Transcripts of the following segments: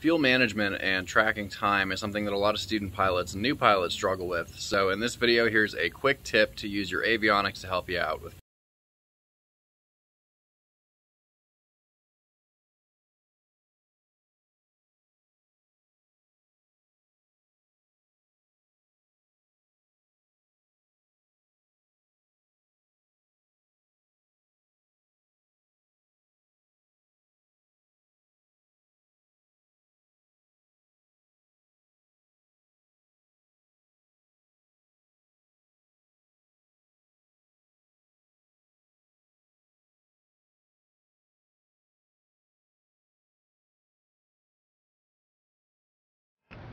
Fuel management and tracking time is something that a lot of student pilots and new pilots struggle with. So in this video, here's a quick tip to use your avionics to help you out with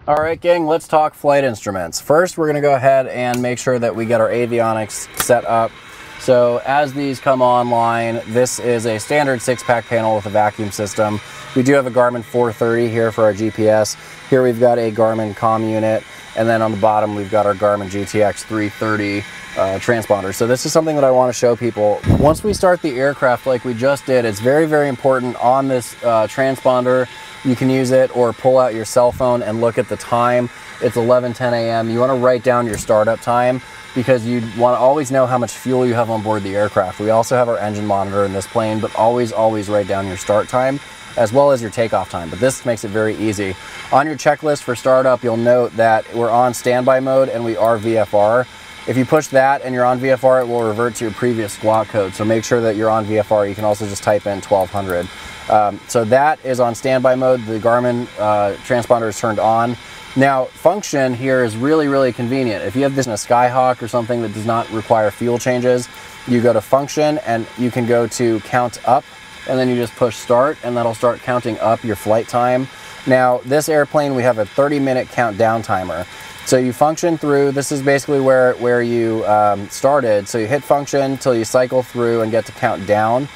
All right, gang, let's talk flight instruments. First, we're gonna go ahead and make sure that we get our avionics set up. So as these come online, this is a standard six pack panel with a vacuum system. We do have a Garmin 430 here for our GPS. Here we've got a Garmin COM unit, and then on the bottom, we've got our Garmin GTX 330 uh, transponder. So this is something that I want to show people. Once we start the aircraft like we just did, it's very, very important on this uh, transponder you can use it or pull out your cell phone and look at the time. It's 11, 10 a.m. You want to write down your startup time because you want to always know how much fuel you have on board the aircraft. We also have our engine monitor in this plane, but always, always write down your start time as well as your takeoff time. But this makes it very easy. On your checklist for startup, you'll note that we're on standby mode and we are VFR. If you push that and you're on VFR, it will revert to your previous squawk code. So make sure that you're on VFR. You can also just type in 1200. Um, so that is on standby mode. The Garmin uh, transponder is turned on. Now, function here is really, really convenient. If you have this in a Skyhawk or something that does not require fuel changes, you go to function and you can go to count up and then you just push start and that'll start counting up your flight time. Now, this airplane, we have a 30 minute countdown timer. So you function through, this is basically where, where you um, started. So you hit function until you cycle through and get to count down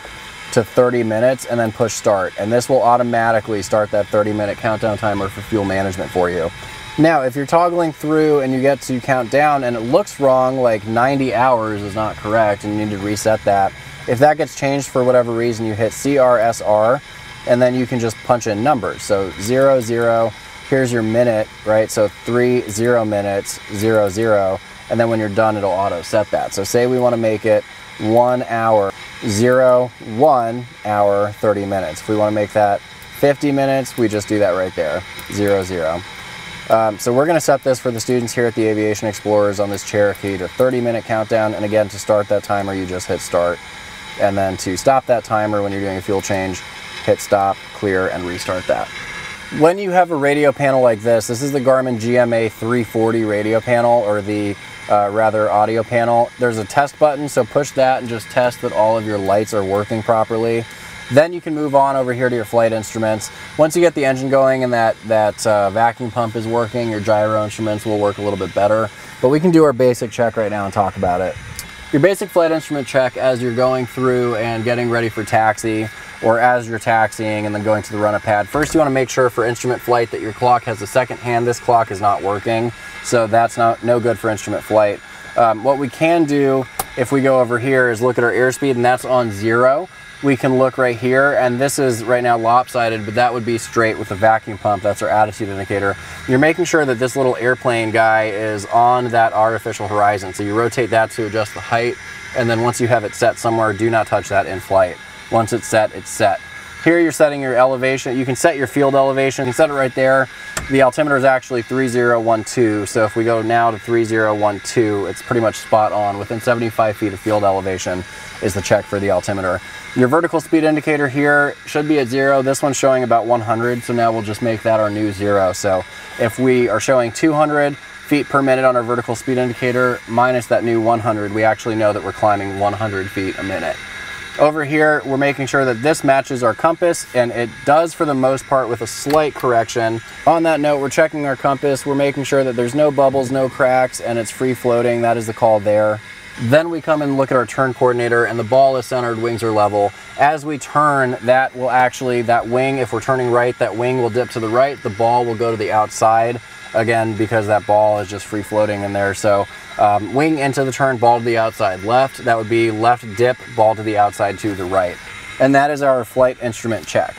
to 30 minutes and then push start. And this will automatically start that 30 minute countdown timer for fuel management for you. Now, if you're toggling through and you get to count down and it looks wrong, like 90 hours is not correct and you need to reset that, if that gets changed for whatever reason, you hit CRSR and then you can just punch in numbers. So zero, zero, here's your minute, right? So three, zero minutes, zero, zero. And then when you're done, it'll auto set that. So say we want to make it one hour, zero, one hour, 30 minutes. If we want to make that 50 minutes, we just do that right there, zero, zero. Um, so we're going to set this for the students here at the Aviation Explorers on this Cherokee to 30 minute countdown. And again, to start that timer, you just hit start. And then to stop that timer when you're doing a fuel change, hit stop, clear, and restart that. When you have a radio panel like this, this is the Garmin GMA 340 radio panel or the uh, rather audio panel. There's a test button, so push that and just test that all of your lights are working properly. Then you can move on over here to your flight instruments. Once you get the engine going and that, that uh, vacuum pump is working, your gyro instruments will work a little bit better. But we can do our basic check right now and talk about it. Your basic flight instrument check as you're going through and getting ready for taxi or as you're taxiing and then going to the run-up pad. First, you want to make sure for instrument flight that your clock has a second hand. This clock is not working, so that's not no good for instrument flight. Um, what we can do if we go over here is look at our airspeed, and that's on zero. We can look right here, and this is right now lopsided, but that would be straight with the vacuum pump. That's our attitude indicator. You're making sure that this little airplane guy is on that artificial horizon. So you rotate that to adjust the height, and then once you have it set somewhere, do not touch that in flight. Once it's set, it's set. Here you're setting your elevation. You can set your field elevation. You can set it right there. The altimeter is actually 3012. So if we go now to 3012, it's pretty much spot on. Within 75 feet of field elevation is the check for the altimeter. Your vertical speed indicator here should be at zero. This one's showing about 100. So now we'll just make that our new zero. So if we are showing 200 feet per minute on our vertical speed indicator minus that new 100, we actually know that we're climbing 100 feet a minute. Over here, we're making sure that this matches our compass, and it does for the most part with a slight correction. On that note, we're checking our compass. We're making sure that there's no bubbles, no cracks, and it's free floating. That is the call there. Then we come and look at our turn coordinator and the ball is centered, wings are level. As we turn, that will actually, that wing, if we're turning right, that wing will dip to the right, the ball will go to the outside again because that ball is just free floating in there. So um, wing into the turn, ball to the outside. Left, that would be left dip, ball to the outside to the right. And that is our flight instrument check.